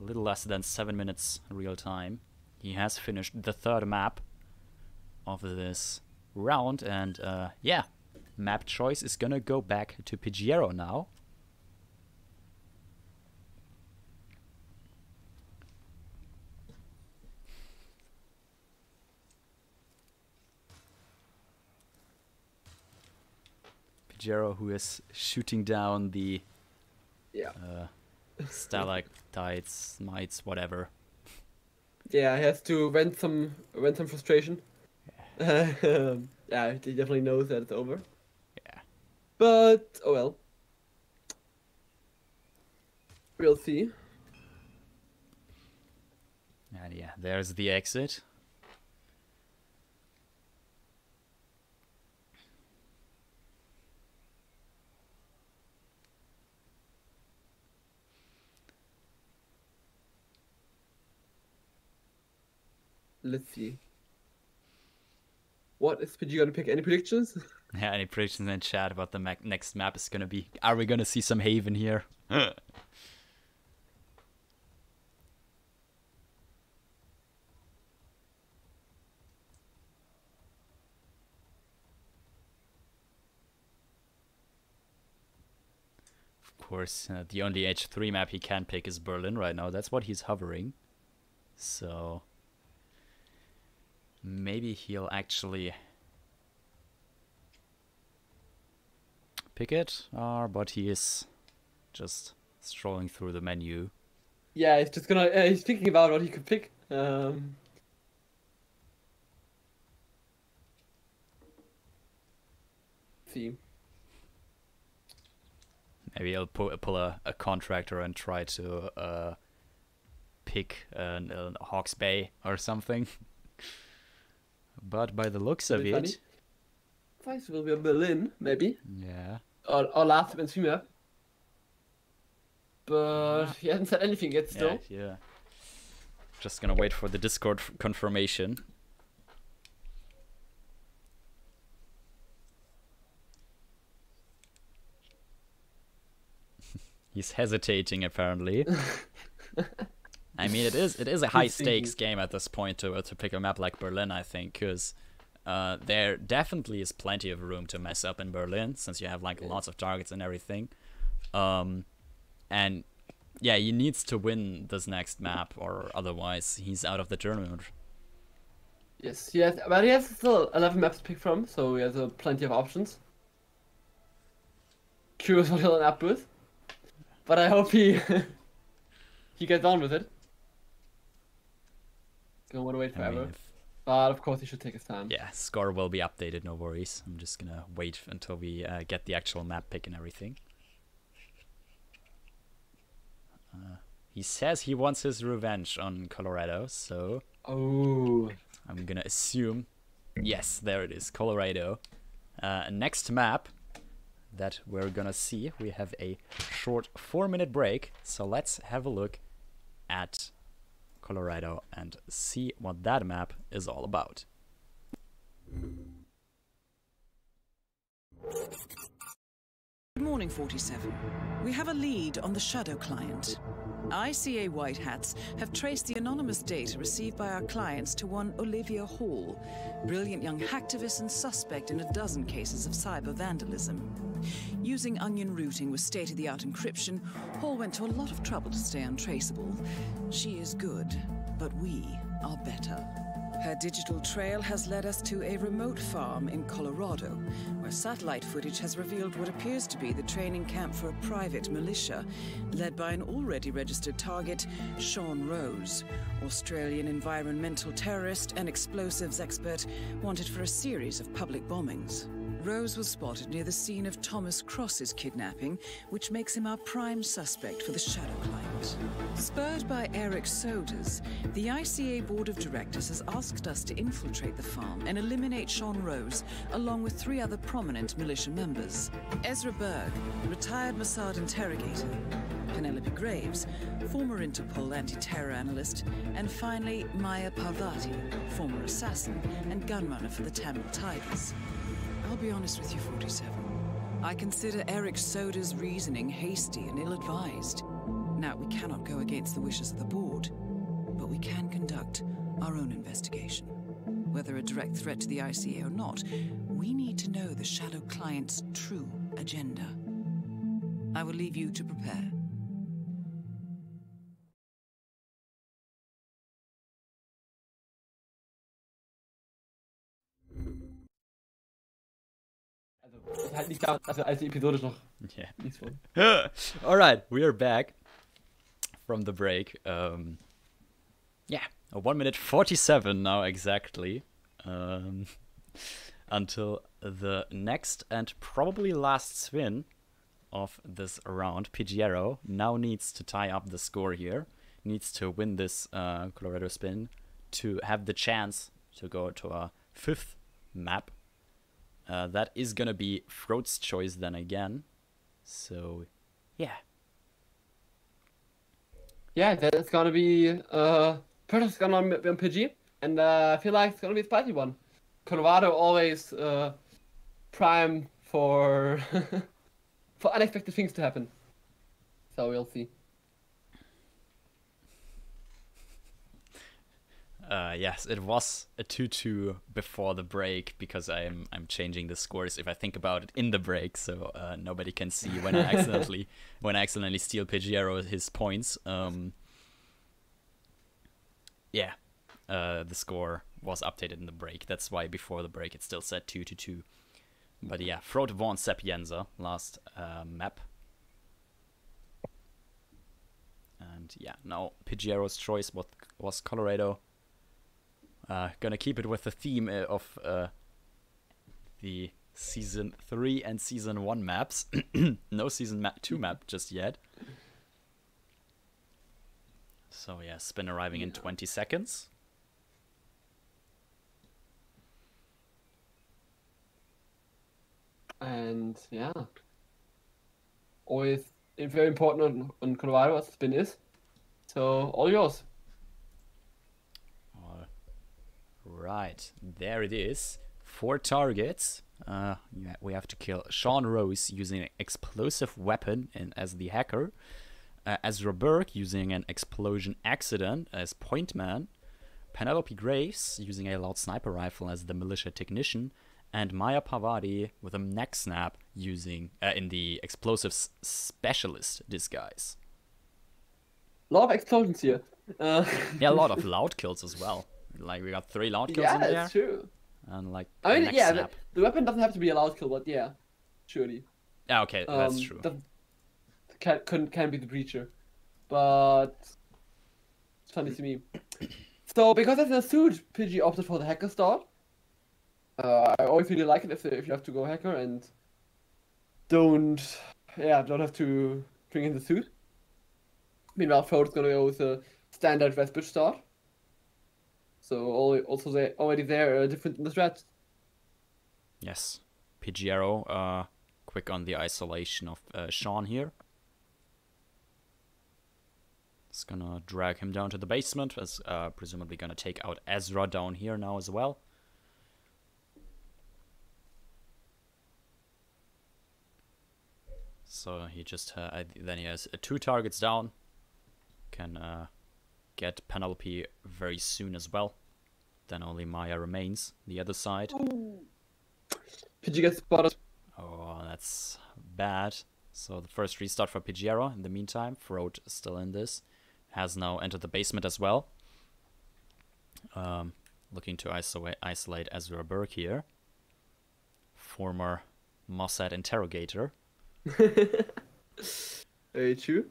a little less than seven minutes real time. He has finished the third map of this round. And uh, yeah, map choice is gonna go back to Pidgeotto now. Pidgeotto who is shooting down the Yeah. uh, stalactites, mites, whatever. Yeah, he has to vent some vent some frustration. Um, [LAUGHS] Yeah, he definitely knows that it's over. Yeah. But oh well. We'll see. And yeah, there's the exit. Let's see. What is PG gonna pick? Any predictions? [LAUGHS] Yeah, any predictions in chat about the next map is gonna be? Are we gonna see some Haven here? [LAUGHS] Of course, uh, the only H3 map he can pick is Berlin right now. That's what he's hovering. So maybe he'll actually pick it, uh, but he is just strolling through the menu. Yeah, he's just gonna. Uh, he's thinking about what he could pick. Um, see. Maybe he'll pull, pull a, a contractor and try to uh, pick an, an Hawke's Bay or something. [LAUGHS] but by the looks of it, funny. Price will be a Berlin, maybe. yeah, Or, or last map. But he hasn't said anything yet yeah, still. yeah. Just gonna wait for the Discord f- confirmation. [LAUGHS] He's hesitating apparently. [LAUGHS] [LAUGHS] I mean, it is it is a [LAUGHS] high stakes game at this point to to pick a map like Berlin. I think because uh, there definitely is plenty of room to mess up in Berlin since you have like lots of targets and everything. Um, and yeah, he needs to win this next map, or otherwise he's out of the tournament. Yes, he has, but he has still 11 maps to pick from, so he has uh, plenty of options. Curious what he'll end up with. But I hope he [LAUGHS] he gets on with it. Don't want to wait I mean, forever. if- But of course he should take his time. yeah, score will be updated. No worries. I'm just gonna wait until we uh, get the actual map pick and everything. Uh, he says he wants his revenge on Colorado, so Oh. I'm gonna assume. Yes, there it is, Colorado. Uh, next map that we're gonna see, we have a short four minute break. So let's have a look at Colorado and see what that map is all about. Morning, 47. We have a lead on the Shadow client. ICA White Hats have traced the anonymous data received by our clients to one Olivia Hall, brilliant young hacktivist and suspect in a dozen cases of cyber vandalism. Using onion routing with state of the art encryption, Hall went to a lot of trouble to stay untraceable. She is good, but we are better. Her digital trail has led us to a remote farm in Colorado, where satellite footage has revealed what appears to be the training camp for a private militia, led by an already registered target, Sean Rose, Australian environmental terrorist and explosives expert wanted for a series of public bombings. Rose was spotted near the scene of Thomas Cross's kidnapping, which makes him our prime suspect for the Shadow Client. Spurred by Erich Soders, the ICA Board of Directors has asked us to infiltrate the farm and eliminate Sean Rose, along with three other prominent militia members Ezra Berg, retired Mossad interrogator, Penelope Graves, former Interpol anti terror analyst, and finally Maya Parvati, former assassin and gunrunner for the Tamil Tigers. I'll be honest with you, 47. I consider Erich Soders' reasoning hasty and ill advised. Now, we cannot go against the wishes of the board, but we can conduct our own investigation. Whether a direct threat to the ICA or not, we need to know the Shadow Client's true agenda. I will leave you to prepare. Halt nicht da, also als episodisch noch Yeah. nichts von. [LAUGHS] All right, we are back from the break. Um, yeah, one minute forty-seven now exactly. Um, [LAUGHS] until the next and probably last spin of this round. Pidgeotto now needs to tie up the score here. Needs to win this uh, Colorado spin to have the chance to go to a fifth map. Uh, that is gonna be Frote's choice then again. So, yeah. Yeah, that's gonna be uh, Perta's gonna be on Pidgey, and uh, I feel like it's gonna be a spicy one. Colorado always uh, prime for [LAUGHS] for unexpected things to happen. So we'll see. Uh, yes, it was a 2-2 before the break because I'm I'm changing the scores if I think about it in the break, so uh, nobody can see when I [LAUGHS] accidentally when I accidentally steal Pidgeotto his points. Um, yeah, uh, the score was updated in the break. That's why before the break it still said 2 to 2. But yeah, Frote von Sapienza last uh, map. And yeah, now Pidgeotto's choice was, was Colorado. Uh, gonna keep it with the theme uh, of uh, the season 3 and season 1 maps. [COUGHS] no season map 2 map just yet. So yeah, spin arriving in 20 seconds. And yeah, always it's very important on, on Colorado as spin is. So all yours. All right, there it is. Four targets. Uh, yeah, we have to kill Sean Rose using an explosive weapon and as the hacker. Uh, Ezra Berg using an explosion accident as point man. Penelope Graves using a loud sniper rifle as the militia technician, and Maya Parvati with a neck snap using uh, in the explosives specialist disguise. A lot of explosions here. Uh, yeah, a lot [LAUGHS] of loud kills as well. Like we got three loud kills yeah, in there. that's true. And like I mean, yeah, the, the weapon doesn't have to be a loud kill, but yeah, surely. Yeah, okay, that's Um, true. doesn't- Can, can, can be the breacher. But it's funny to me. So because it's a suit, PG opted for the hacker start. Uh, I always really like it if, if you have to go hacker and don't yeah, don't have to bring in the suit. Meanwhile Frote's gonna go with a standard Vesbridge start. So al- also they already there uh, different in the strat. Yes. Pidgeotto, uh, quick on the isolation of uh, Sean here. It's gonna drag him down to the basement, as uh, presumably gonna take out Ezra down here now as well. So he just uh, then he has uh, two targets down. Can uh, get Penelope very soon as well. Then only Maya remains. The other side. PG gets spotted. Oh, that's bad. So the first restart for Pidgeotto. In the meantime, Frote still in this. Has now entered the basement as well. Um, looking to isolate, isolate Ezra Berg here. Former Mossad interrogator. [LAUGHS] Very true.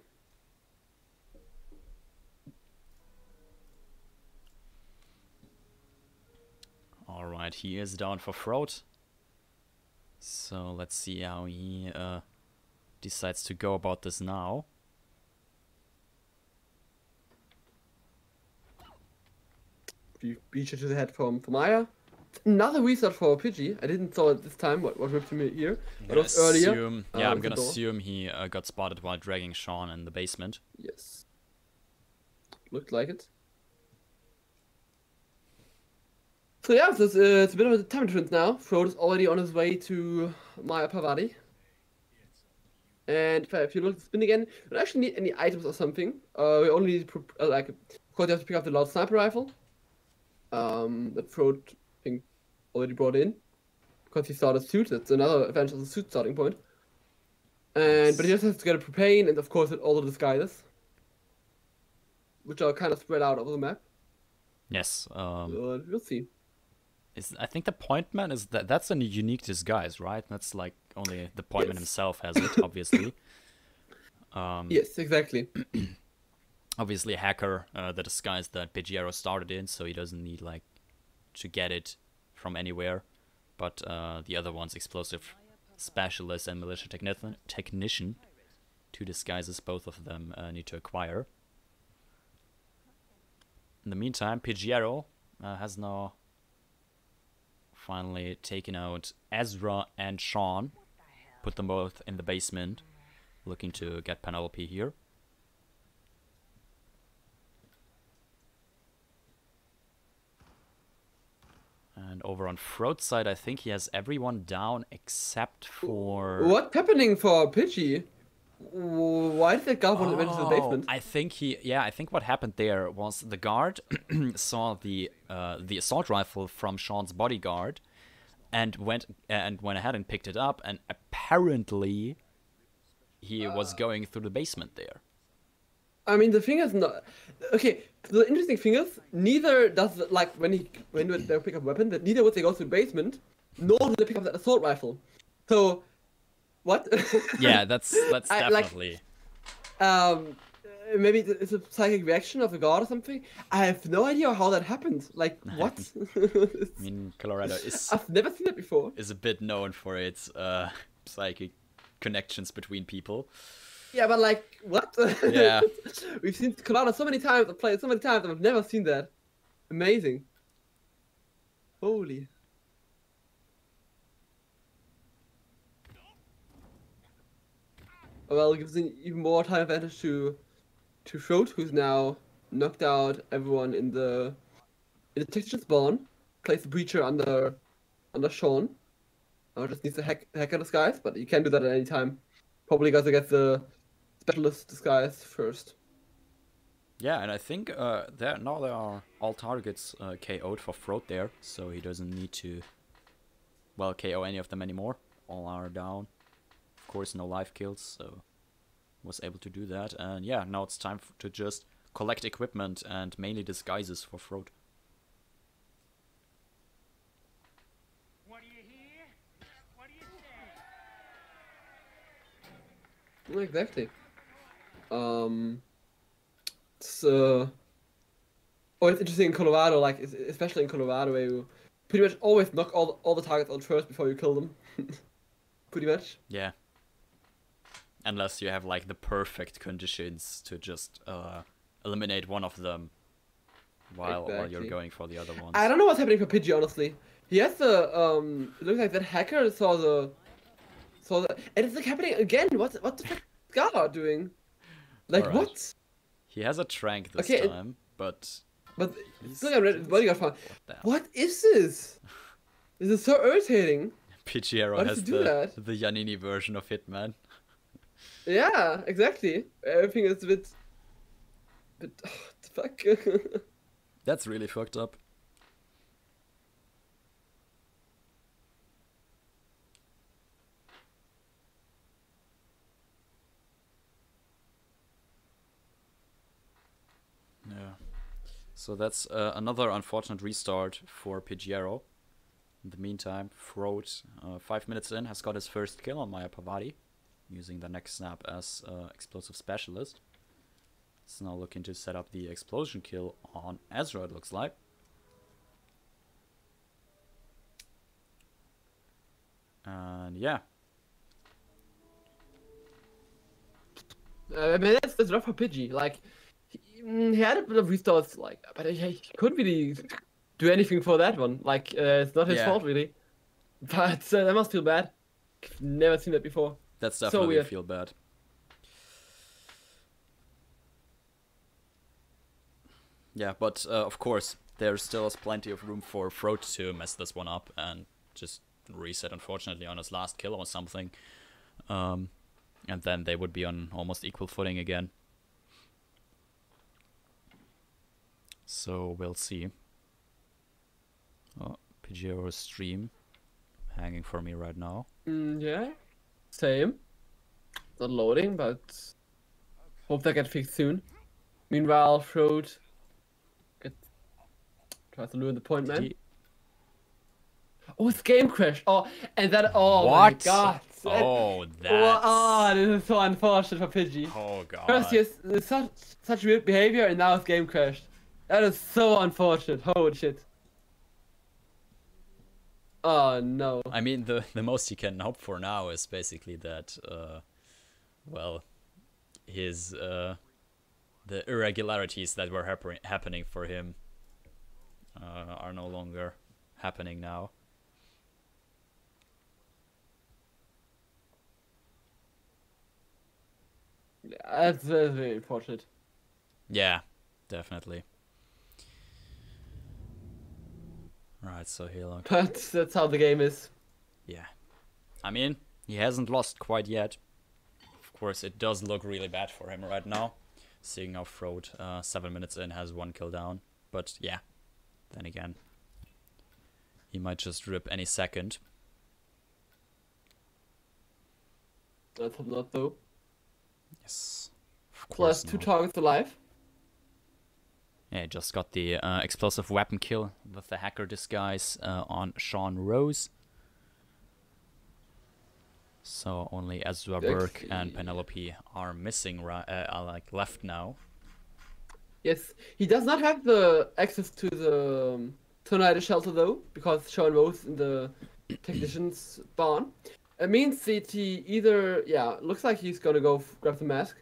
Alright, he is down for Frote. So let's see how he uh, decides to go about this now. Be- Beach it to the head from, from Maya. Another restart for Pidgey. I didn't saw it this time. What what ripped him here? But was earlier. assume, uh, yeah, I'm gonna assume he uh, got spotted while dragging Sean in the basement. Yes. Looked like it. So yeah, so it's, uh, it's a bit of a time difference now. Frote is already on his way to Maya Parvati. And if, you look at the spin again, you don't actually need any items or something. Uh, we only need, uh, like, of course, you have to pick up the loud sniper rifle. Um, that Frote, I think, already brought in. Because he started suit, that's another advantage of the suit starting point. And, but he just has to get a propane and, of course, all the disguises which are kind of spread out over the map. Yes, um, we'll see. Is I think the point man is that that's a unique disguise, right? That's like only the point man Yes. himself has it, obviously. [COUGHS] Um, Yes, exactly. [CLEARS THROAT] obviously hacker uh, the disguise that Pidgeotto started in, so he doesn't need like to get it from anywhere. but uh, the other one's explosive specialist and militia techni- technician. Two disguises both of them uh, need to acquire. In the meantime, Pidgeotto uh, has now finally taken out Ezra and Sean, put them both in the basement, looking to get Penelope here. And over on Frote's side, I think he has everyone down except for. What's happening for Pidgey? Why did that guard want to enter the Oh, basement? I think he, yeah, I think what happened there was the guard [CLEARS THROAT] saw the uh, the assault rifle from Sean's bodyguard, and went and went ahead and picked it up, and apparently, he was going through the basement there. I mean, the thing is not okay. The interesting thing is, neither does like when he when they pick up a weapon, that neither would they go to the basement, nor do they pick up that assault rifle. So, what? [LAUGHS] Yeah, that's that's I, like- definitely. um, uh, maybe it's a psychic reaction of a god or something. I have no idea how that happened. Like what? [LAUGHS] I mean, Colorado is I've never seen that before. is a bit known for its uh, psychic connections between people. Yeah, but like what? Yeah. [LAUGHS] We've seen Colorado so many times. I've played so many times, and I've never seen that. Amazing. Holy. Well, it gives an even more time advantage to to Schrode, who's now knocked out everyone in the in the texture spawn. Place the breacher under under Sean. Now just needs to hack hack hacker disguise, but you can do that at any time. Probably gotta get the specialist disguise first. Yeah, and I think uh, there now there are all targets uh, KO'd for Frote there, so he doesn't need to, well, KO any of them anymore. All are down. Of course, no life kills, so was able to do that. And yeah, now it's time to just collect equipment and mainly disguises for Frote. What do you hear? What do you say? Yeah, Exactly. Um. It's uh. Oh, it's interesting in Colorado, like especially in Colorado, where you pretty much always knock all all the targets out first before you kill them. [LAUGHS] pretty much. Yeah. Unless you have like the perfect conditions to just uh, eliminate one of them while, while you're going for the other ones. I don't know what's happening for Pidgey, honestly. He has the um. It looks like that hacker saw the. Saw the, and it's like happening again. What what the fuck is Gala doing? Like Alright. what? He has a trank this Okay, it- time, but But He's- look, I read bodyguard farm. What is this? [LAUGHS] This is so irritating. Pigiero has the, that? the Yannini version of Hitman. Yeah, exactly. Everything is a bit. bit. the fuck? [LAUGHS] That's really fucked up. Yeah. So that's uh, another unfortunate restart for Pigiero. In the meantime, Frote, uh, five minutes in, has got his first kill on Maya Parvati, using the next snap as uh, explosive specialist. It's now looking to set up the explosion kill on Ezra, it looks like. And yeah, Uh, I mean, that's, that's rough for Pidgey. Like, he, mm, he had a bit of restarts, like, but he, he couldn't really do anything for that one. Like, uh, it's not his Yeah. fault, really. [LAUGHS] But uh, that must feel bad. Never seen that before. That's So definitely weird. feel bad. Yeah, but uh, of course, there still is plenty of room for Frote to mess this one up and just reset, unfortunately, on his last kill or something. Um, and then they would be on almost equal footing again. So we'll see. Oh, Pigiero's stream hanging for me right now. Mm, yeah, same. Not loading, but hope that gets fixed soon. Meanwhile, Frote get tries to lure the point man. He- Oh, it's game crash. Oh, and that. Oh what? my god. That- Oh, that's. Oh, oh, this is so unfortunate for Pidgey. Oh god. First, he has uh, such such weird behavior, and now it's game crashed. That is so unfortunate. Holy shit. Oh no. I mean, the the most he can hope for now is basically that, uh, well, his uh, the irregularities that were happen- happening for him uh, are no longer happening now. That's, that's very unfortunate. Yeah, definitely. Right, so here, look. But that's how the game is. Yeah. I mean, he hasn't lost quite yet. Of course, it does look really bad for him right now. Seeing how Frote, uh, seven minutes in, has one kill down. But yeah, then again, he might just rip any second. Let's hope not though. Yes. Of Plus course two targets alive. Yeah, just got the uh, explosive weapon kill with the hacker disguise uh, on Sean Rose. So only Ezra Berg and Penelope are missing, uh, are like left now. Yes, he does not have the access to the um, tornado shelter though, because Sean Rose in the [CLEARS THROAT] technician's barn. It means that he either yeah, looks like he's gonna go grab the mask.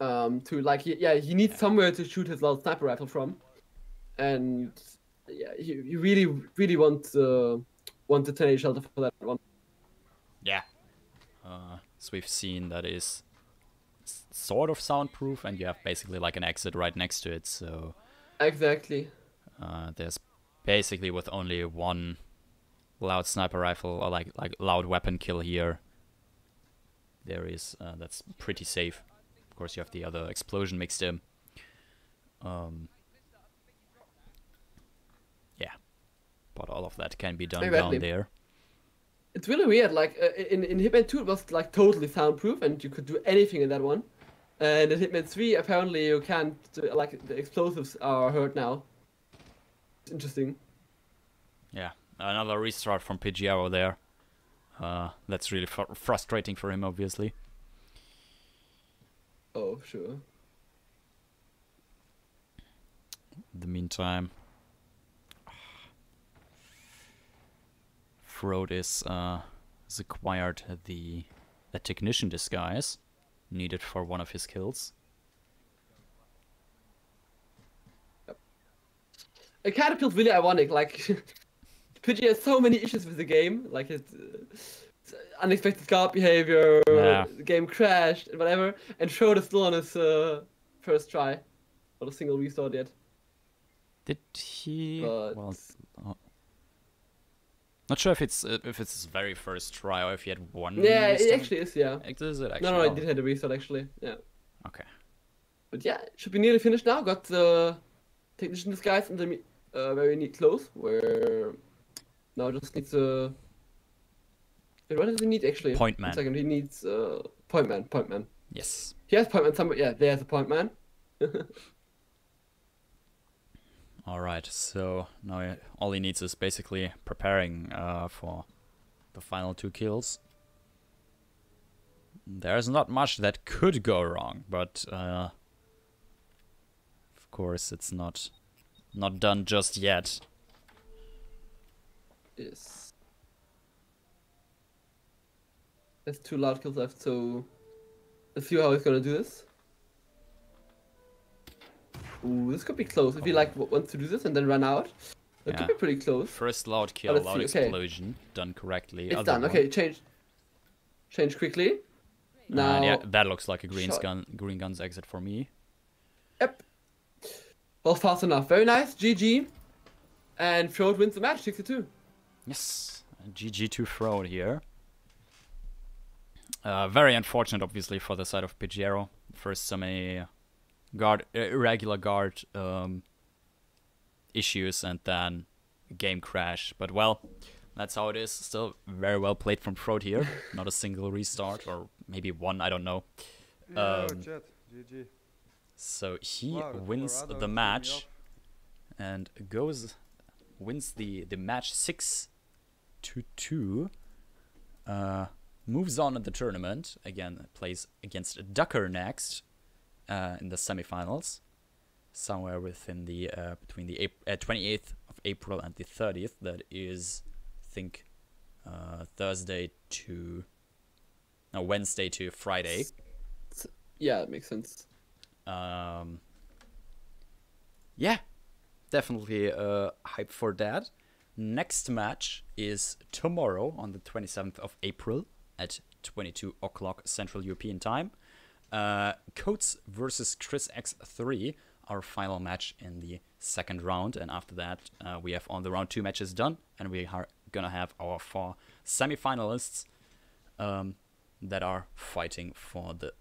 Um, to like he, yeah, he needs somewhere to shoot his little sniper rifle from, and yeah, he, he really really wants uh, want the tornado shelter for that one. Yeah. Uh, as we've seen, that is sort of soundproof, and you have basically like an exit right next to it. So Exactly. uh, there's basically with only one loud sniper rifle or like like loud weapon kill here. There is uh, that's pretty safe. Of course, you have the other explosion mixed in. Um, yeah, but all of that can be done down there. It's really weird. Like uh, in in Hitman 2, it was like totally soundproof, and you could do anything in that one. And in Hitman 3, apparently you can't. Like the explosives are heard now. It's interesting. Yeah, another restart from Pigiero there. Uh, that's really fr- frustrating for him, obviously. Oh sure. In the meantime, Frote is uh, has acquired the a technician disguise needed for one of his kills. It kind of feels really ironic. Like [LAUGHS] Pidgey has so many issues with the game. Like his uh, unexpected guard behavior, Yeah. the game crashed, and whatever. And Schroed is still on his uh, first try, not a single restart yet. Did he? But- Well, uh, not sure if it's uh, if it's his very first try or if he had one. Yeah, it actually is. Yeah. Like, Is it actually? No, no, I Oh, did have a restart actually. Yeah. Okay. But yeah, should be nearly finished now. Got the technician disguise and the uh, very neat clothes. Where now just needs a. Wait, what does he need actually? Point Point man. second, he needs uh, point man. Point man. Yes. He has point man somewhere. Yeah, there's a point man. [LAUGHS] All right. So now all he needs is basically preparing uh, for the final two kills. There's not much that could go wrong, but uh, of course it's not not done just yet. Yes. There's two loud kills left, so let's see how he's gonna do this. Ooh, this could be close. If he like wants to do this and then run out, it Yeah. could be pretty close. First loud kill, let's loud see, okay. explosion, done correctly. It's Other done. one. Okay, change. Change quickly. Uh, now, And yeah, that looks like a green shot. gun, green guns exit for me. yep. Well, fast enough. Very nice. GG. And Frote wins the match, 62. Yes, GG to Frote here. Uh, very unfortunate, obviously, for the side of Pigiero. First, some many guard uh, irregular guard um, issues, and then game crash. But well, that's how it is. Still very well played from Frote here. [LAUGHS] Not a single restart, or maybe one. I don't know. Yeah, Um, chat. GG. So he Wow, wins Colorado the match and goes wins the the match six to two. Uh, moves on in the tournament again. Plays against Ducker next uh, in the semifinals, somewhere within the uh, between the Ap- uh, 28th of April and the 30th. That is I think uh, Thursday to no Wednesday to Friday. Yeah, it makes sense. Um, yeah, definitely uh, hype for that. Next match is tomorrow on the 27th of April at 22 o'clock Central European Time. Uh, Coates versus Chris X3, our final match in the second round. And after that, uh, we have on the round two matches done, and we are gonna have our four semi-finalists um, that are fighting for the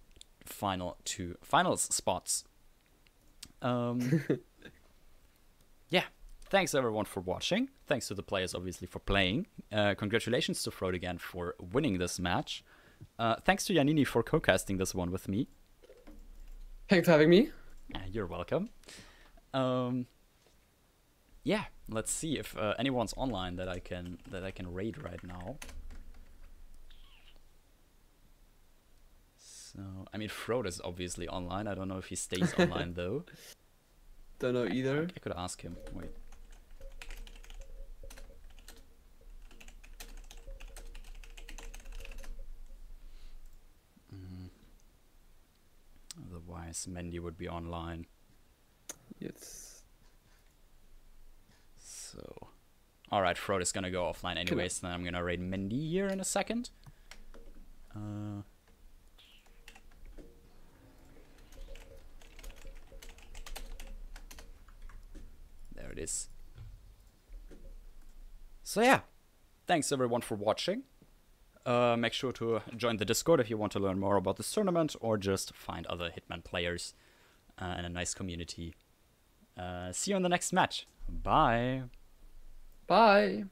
final two finals spots. Um, [LAUGHS] thanks everyone for watching. Thanks to the players, obviously, for playing. Uh, congratulations to Frote again for winning this match. Uh, thanks to Yannini for co-casting this one with me. Thanks for having me. Uh, you're welcome. Um, yeah, let's see if uh, anyone's online that I can that I can raid right now. So I mean, Frote is obviously online. I don't know if he stays [LAUGHS] online though. Don't know either. I could ask him. Wait. Mm. Otherwise, Mendy would be online. Yes. So, all right, Frote is gonna go offline anyways. Then I'm gonna raid Mendy here in a second. Uh, there it is. So yeah, thanks everyone for watching. Uh, make sure to join the Discord if you want to learn more about this tournament or just find other Hitman players uh, and a nice community. Uh, see you in the next match. Bye. Bye.